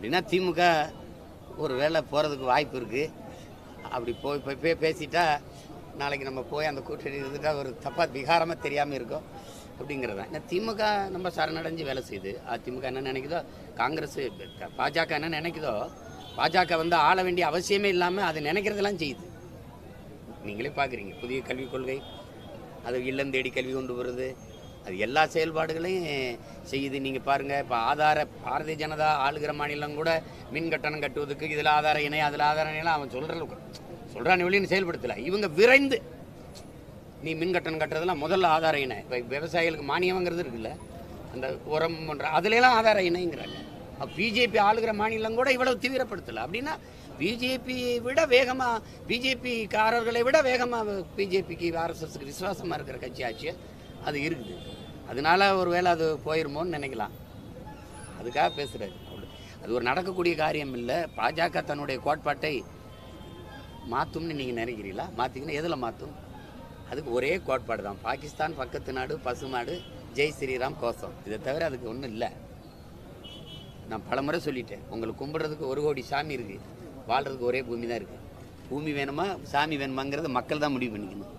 அப்படின்னா திமுக ஒரு வேளை போகிறதுக்கு வாய்ப்பு இருக்குது அப்படி போய் போய் போய் பேசிட்டா நாளைக்கு நம்ம போய் அந்த கூட்டணி இருந்துட்டால் ஒரு தப்பாக விகாரமாக தெரியாமல் இருக்கும் அப்படிங்கிறது தான் ஏன்னா திமுக நம்ம சரணடைஞ்சு வேலை செய்யுது. அதிமுக என்ன நினைக்குதோ காங்கிரஸ் பாஜக என்ன நினைக்குதோ பாஜக வந்து ஆள வேண்டிய அவசியமே இல்லாமல் அது நினைக்கிறதெல்லாம் செய்யுது. நீங்களே பார்க்குறீங்க புதிய கல்விக் கொள்கை அது இல்லம் தேடி கல்வி கொண்டு வருது அது எல்லா செயல்பாடுகளையும் செய்யுது. நீங்கள் பாருங்கள் இப்போ ஆதார பாரதிய ஜனதா ஆளுகிற மாநிலம் கூட மின் கட்டணம் கட்டுவதுக்கு இதில் ஆதார இணை அதில் ஆதார இணையெல்லாம் அவன் சொல்கிற சொல்கிறான் வெளியும் செயல்படுத்தலை. இவங்க விரைந்து நீ மின் கட்டணம் கட்டுறதெல்லாம் முதல்ல ஆதார இணை. இப்போ விவசாயிகளுக்கு மானியம்ங்கிறது இருக்குல்ல அந்த உரம் போன்ற அதுலலாம் ஆதார இணைங்கிறாங்க. பிஜேபி ஆளுகிற மாநிலம் கூட இவ்வளவு தீவிரப்படுத்தலை. அப்படின்னா பிஜேபியை விட வேகமாக பிஜேபிக்காரர்களை விட வேகமாக பிஜேபிக்கு ஆர்எஸ்எஸ்க்கு விசுவாசமாக இருக்கிற கட்சி ஆட்சியை அது இருக்குது. அதனால ஒரு வேளை அது போயிருமோன்னு நினைக்கலாம். அதுக்காக பேசுகிறாரு அது ஒரு நடக்கக்கூடிய காரியம் இல்லை. பாஜக தன்னுடைய கோட்பாட்டை மாற்றும்னு நீங்கள் நினைக்கிறீங்களா? மாற்றிங்கன்னா எதில் மாற்றும் அதுக்கு ஒரே கோட்பாடு தான். பாகிஸ்தான் பக்கத்து நாடு பசுமாடு ஜெய் ஸ்ரீராம் கோசம் இதை தவிர அதுக்கு ஒன்றும் இல்லை. நான் பலமுறை சொல்லிட்டேன். உங்களுக்கு கும்பிட்றதுக்கு ஒரு கோடி சாமி இருக்குது வாழ்கிறதுக்கு ஒரே பூமி தான் இருக்குது பூமி வேணுமா? சாமி வேணுமாங்கிறத மக்கள் தான் முடிவு பண்ணிக்கணும்.